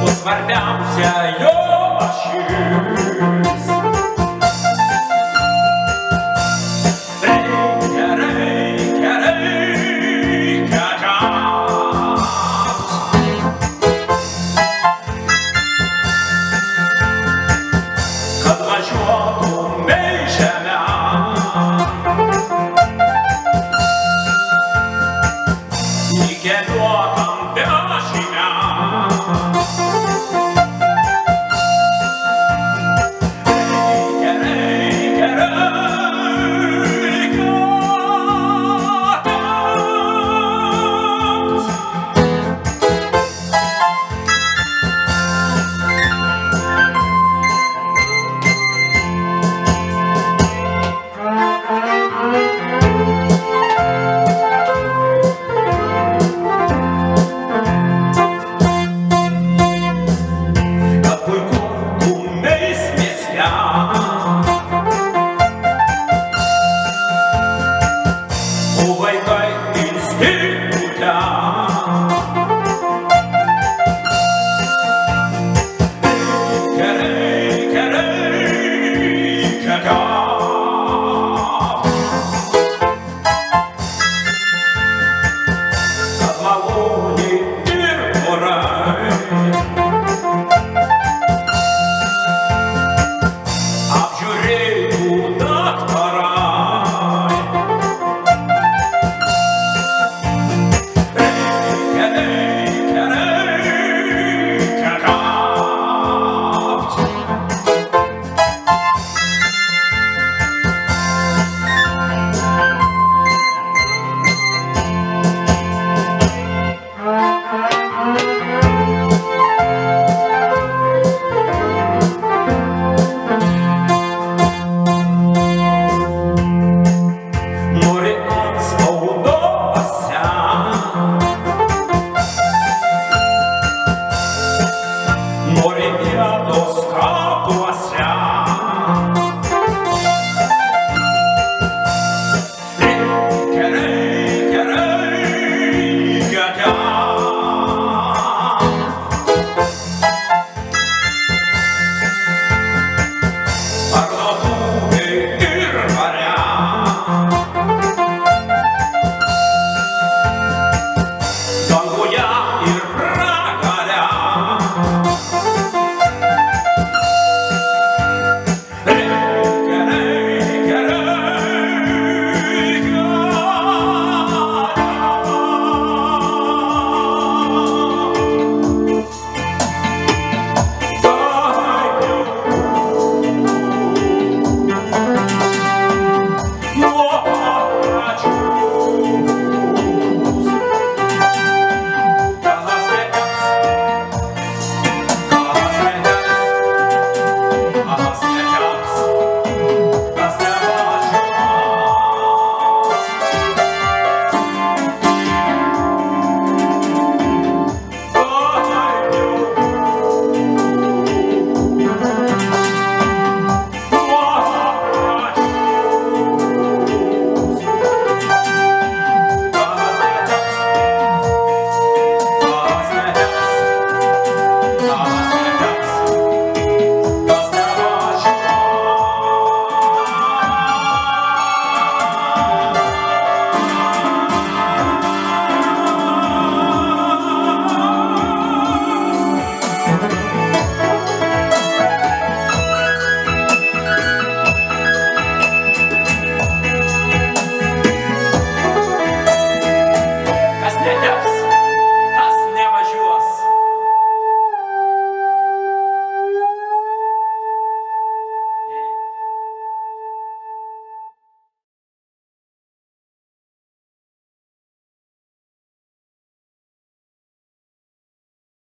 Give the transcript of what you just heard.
Посварбямся, ё.